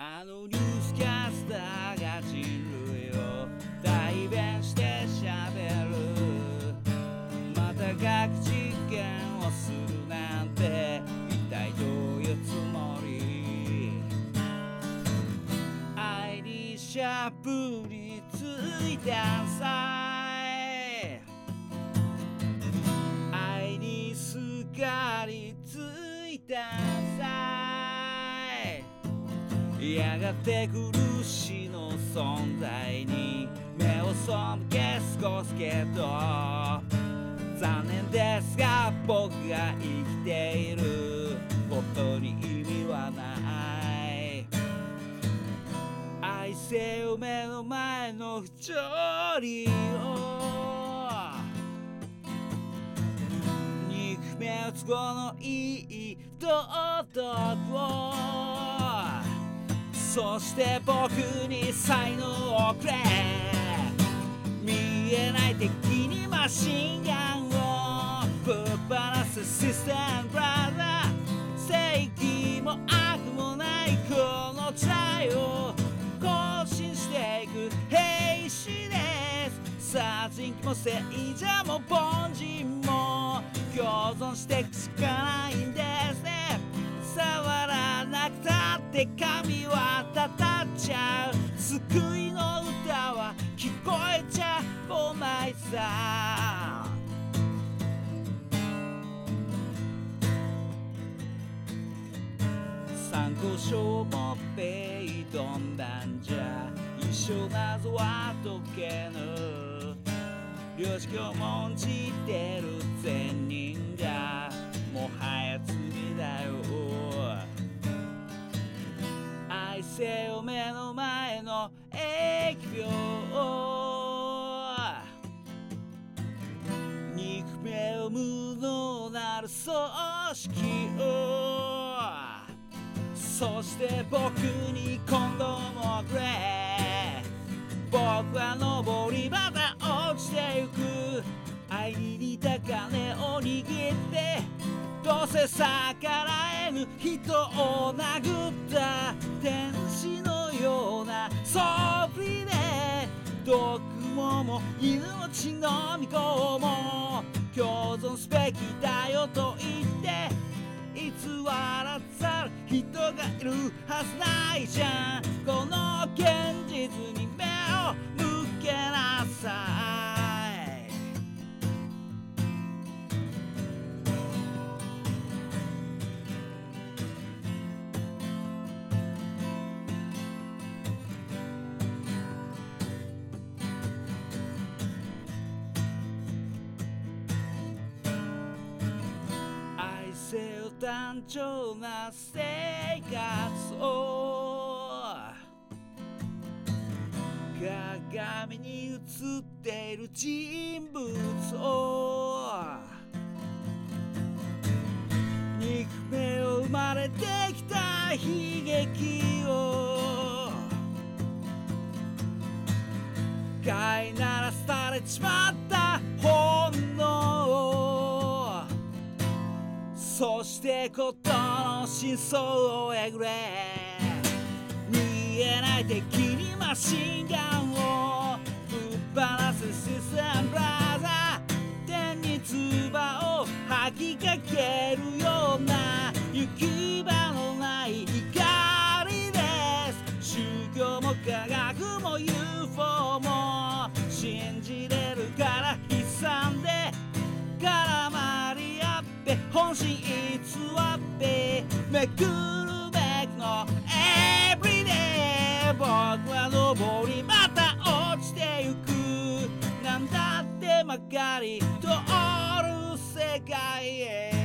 あのニュースキャスターが人類を代弁して喋る。また学実験をするなんて。一体どういうつもり？愛にしゃぶりついたさい。愛にすがりついたやがて苦しの存在に目を背け過ごすけど残念ですが僕が生きている。ことに意味はない。愛せよ目の前の不条理を憎めを都合のいい堂々を。そして僕に才能をくれ見えない敵にマシンガンをぶっ放すシステムブラ。ザー正義も悪もないこの時代を。更新していく。兵士です。殺人鬼も聖者も凡人も。共存していくしかないんでって神はたたっちゃう。救いの歌は聞こえちゃおないさ参考書を持って挑んだんじゃ。一生謎は解けぬ。良識を重んじてる善人が。せよ目の前の疫病憎めを無能なる組織をそして僕に今度もくれ僕は登りまた落ちてゆく。愛に似た金を握ってどうせ逆らえぬ人を殴った天毒もも命の血のみ子も共存すべきだよと言って偽らざる人がいるはずないじゃん。この現実に愛せよ単調な生活を鏡に映っている人物を憎めを生まれてきた悲劇を飼いならされちまったそしてことの真相をえぐれ。見えない敵にマシンガンをぶっ放すシステムブラザー。天に唾を吐きかけるような。行き場のない怒りです。宗教も科学も UFO もって本心偽ってめくるべくのエブリデイ僕は登りまた落ちてゆく。なんだってまかり通る世界へ。